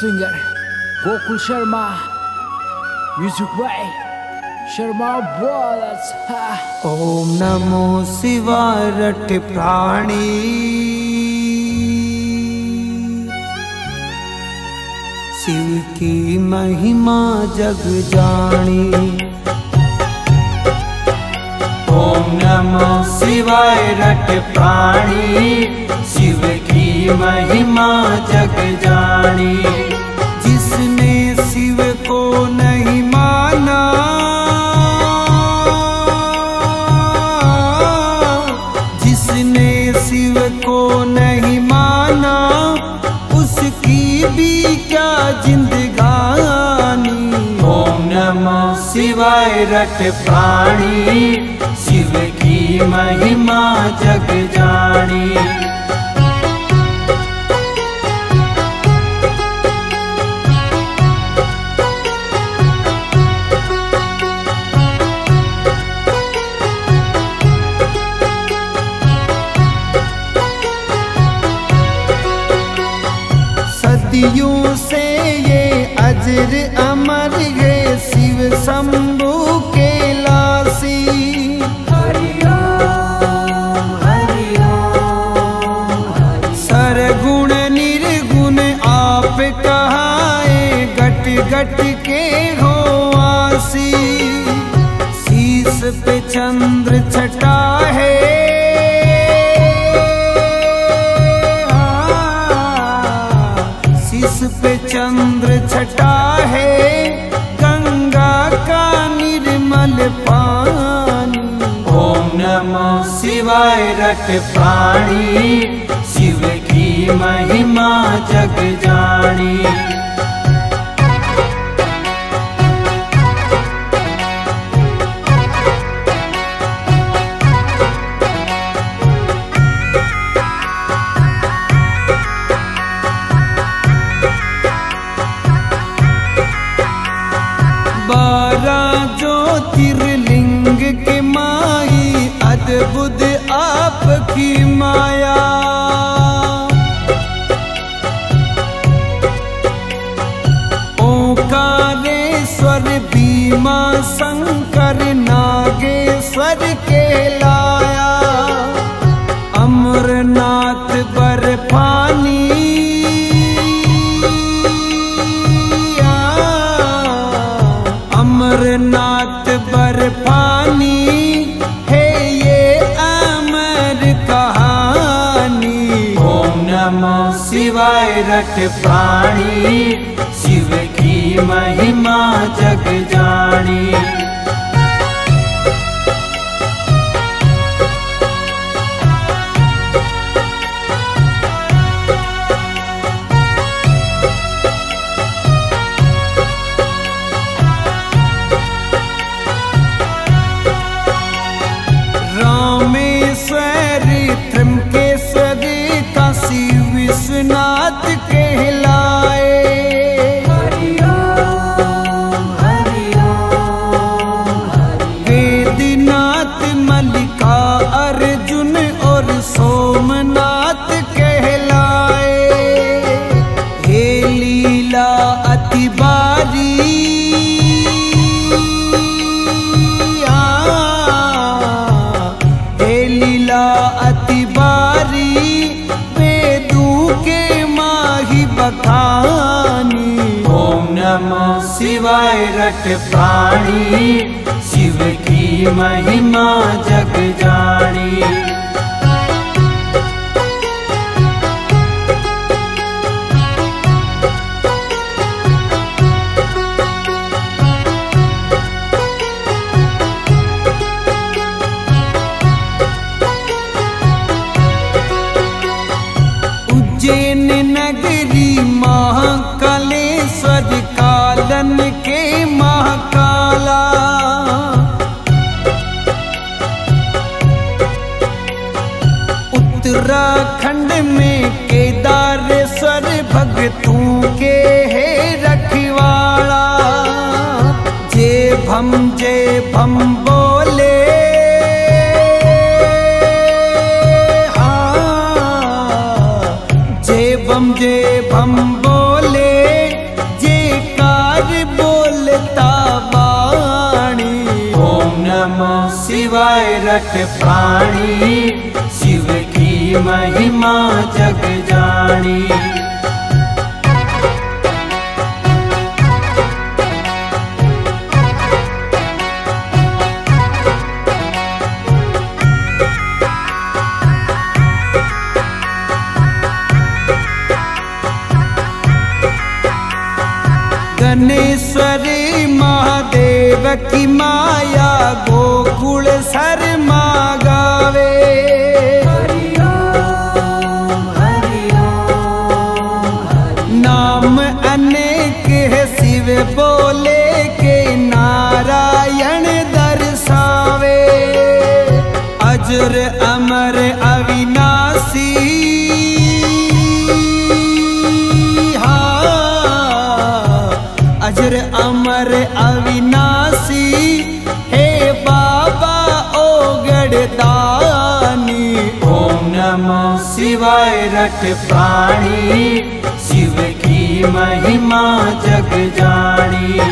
singer Gokul Sharma, Music by Sharma Brothers ओम नमो शिवाय रट प्राणी शिव की महिमा जग जानी ओम नमो शिवाय रट प्राणी शिव की महिमा जग जानी रट प्राणी, शिव की महिमा जग जानी। सदियों से ये अजर अमर है, शिव शंभु गट के हो आसी। शीस पे चंद्र छटा है। पे चंद्र छटा है। गंगा का निर्मल पानी। ओम नमो शिवाय रट प्राणी। शिव की महिमा जग මා සංකරින්න शिवाय रट प्राणी शिव की महिमा जग जानी शिवाय रट प्राणी शिव की महिमा जग जानी। उज्जैन नगरी कालन के महाकाला। उत्तराखंड में केदारेश्वर भगतू के हे रखवाला जे भम जे भम बोले रट प्राणी शिव की महिमा जग जानी। गणेश्वरी महादेव की माया गोकुल शर्मा गावे नाम अनेक है शिव बोले के नारायण दर्शावे। अजर शिवाय प्राणी शिव की महिमा जग जानी।